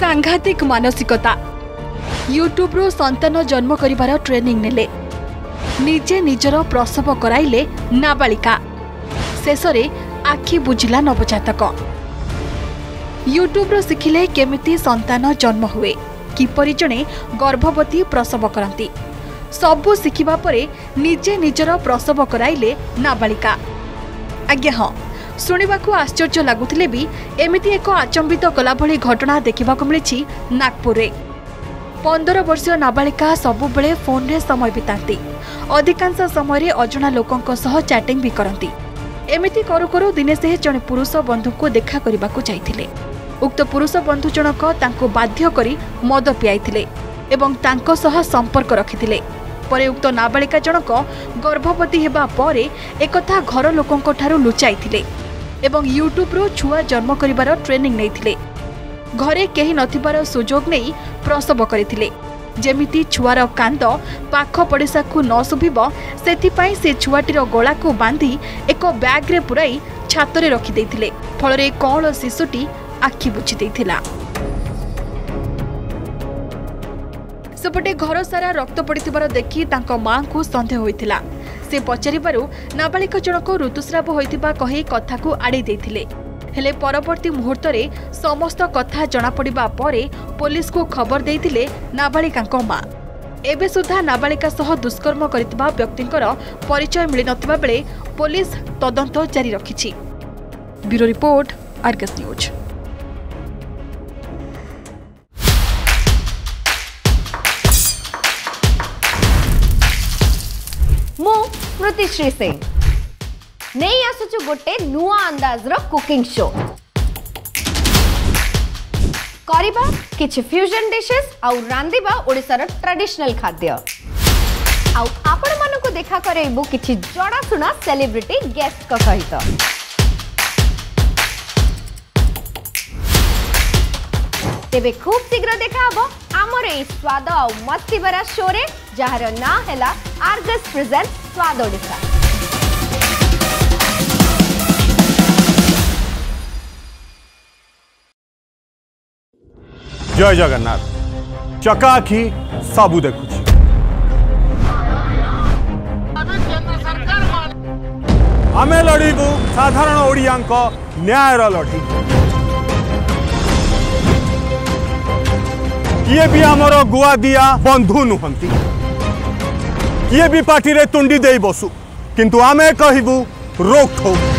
ସାଂଘାତିକ ମାନସିକତା। ୟୁଟ୍ୟୁବରୁ ସନ୍ତାନ ଜନ୍ମ କରିବାର ଟ୍ରେନିଂ ନେଲେ। ନିଜେ ନିଜର ପ୍ରସବ କରାଇଲେ ନାବାଳିକା। ଶେଷରେ ଆଖି ବୁଝିଲା ନବଜାତକ। ୟୁଟ୍ୟୁବରୁ ଶିଖିଲେ କେମିତି ସନ୍ତାନ ଜନ୍ମ ହୁଏ କିପରି ଜଣେ ଗର୍ଭବତୀ ପ୍ରସବ କରନ୍ତି। ସବୁ ଶିଖିବା ପରେ ନିଜେ ନିଜର ପ୍ରସବ କରାଇଲେ ନାବାଳିକା। ଆଜ୍ଞା ହଁ। ଶୁଣିବାକୁ ଆଶ୍ଚର୍ଯ୍ୟ ଲାଗୁଥିଲେ ବି ଏମିତି ଏକ ଆଚମ୍ବିତ କଲାଭଳି ଘଟଣା ଦେଖିବାକୁ ମିଳିଛି ନାଗପୁରରେ। ପନ୍ଦର ବର୍ଷୀୟ ନାବାଳିକା ସବୁବେଳେ ଫୋନ୍ରେ ସମୟ ବିତାନ୍ତି। ଅଧିକାଂଶ ସମୟରେ ଅଜଣା ଲୋକଙ୍କ ସହ ଚାଟିଂ ବି କରନ୍ତି। ଏମିତି କରୁ କରୁ ଦିନେ ସେ ଜଣେ ପୁରୁଷ ବନ୍ଧୁଙ୍କୁ ଦେଖା କରିବାକୁ ଯାଇଥିଲେ। ଉକ୍ତ ପୁରୁଷ ବନ୍ଧୁ ଜଣକ ତାଙ୍କୁ ବାଧ୍ୟ କରି ମଦ ପିଆଇଥିଲେ ଏବଂ ତାଙ୍କ ସହ ସମ୍ପର୍କ ରଖିଥିଲେ। ପରେ ଉକ୍ତ ନାବାଳିକା ଜଣକ ଗର୍ଭବତୀ ହେବା ପରେ ଏକଥା ଘର ଲୋକଙ୍କଠାରୁ ଲୁଚାଇଥିଲେ। ଏବଂ ୟୁଟ୍ୟୁବରୁ ଛୁଆ ଜନ୍ମ କରିବାର ଟ୍ରେନିଂ ନେଇଥିଲେ। ଘରେ କେହି ନଥିବାର ସୁଯୋଗ ନେଇ ପ୍ରସବ କରିଥିଲେ। ଯେମିତି ଛୁଆର କାନ୍ଦ ପାଖ ପଡ଼ିଶାକୁ ନ ଶୁଭିବ ସେଥିପାଇଁ ସେ ଛୁଆଟିର ଗଳାକୁ ବାନ୍ଧି ଏକ ବ୍ୟାଗ୍ରେ ପୁରାଇ ଛାତରେ ରଖିଦେଇଥିଲେ। ଫଳରେ କଅଁଳ ଶିଶୁଟି ଆଖି ବୁଜି ଦେଇଥିଲା। ସେପଟେ ଘର ସାରା ରକ୍ତ ପଡ଼ିଥିବାର ଦେଖି ତାଙ୍କ ମାଆଙ୍କୁ ସନ୍ଦେହ ହୋଇଥିଲା। ସେ ପଚାରିବାରୁ ନାବାଳିକା ଜଣକ ଋତୁସ୍ରାବ ହୋଇଥିବା କହି କଥାକୁ ଆଡ଼େଇ ଦେଇଥିଲେ। ହେଲେ ପରବର୍ତ୍ତୀ ମୁହୂର୍ତ୍ତରେ ସମସ୍ତ କଥା ଜଣାପଡ଼ିବା ପରେ ପୋଲିସକୁ ଖବର ଦେଇଥିଲେ ନାବାଳିକାଙ୍କ ମା। ଏବେ ସୁଦ୍ଧା ନାବାଳିକା ସହ ଦୁଷ୍କର୍ମ କରିଥିବା ବ୍ୟକ୍ତିଙ୍କର ପରିଚୟ ମିଳିନଥିବା ବେଳେ ପୋଲିସ ତଦନ୍ତ ଜାରି ରଖିଛି। Bureau report Argus news. Smritishree Singh ନେଇ ଆସୁଛୁ ଗୋଟେ ନୂଆ ଅନ୍ଦାଜର କୁକିଂ ଶୋ କରିବା କିଛି ଫ୍ୟୁଜନ ଡିଶେସ୍ ଆଉ ରାନ୍ଧିବା ଓଡ଼ିଶାର ଟ୍ରାଡିସନାଲ ଖାଦ୍ୟ ଆଉ ଆପଣମାନଙ୍କୁ ଦେଖା କରେଇବୁ କିଛି ଜଣାଶୁଣା ସେଲିବ୍ରିଟି ଗେଷ୍ଟଙ୍କ ସହିତ ତେବେ ଖୁବ୍ ଶୀଘ୍ର ଦେଖାହବ ଆମର ଏଇ ସ୍ୱାଦ ଆଉ ମସ୍ତି ଭରା ଶୋରେ ଯାହାର ନାଁ ହେଲା ଆର୍ଗସ୍ ପ୍ରେଜେଣ୍ଟ स्वाद ओडिशा जय जगन्नाथ चकाखी सबु देखु आम लड़ू साधारण ओडिया न्याय लड़ी किए भी आमर गुआ दिया बंधु नुहंती किए भी पार्टी रे तुंडी दे बसु। किंतु आमे कहू रोक ठोक।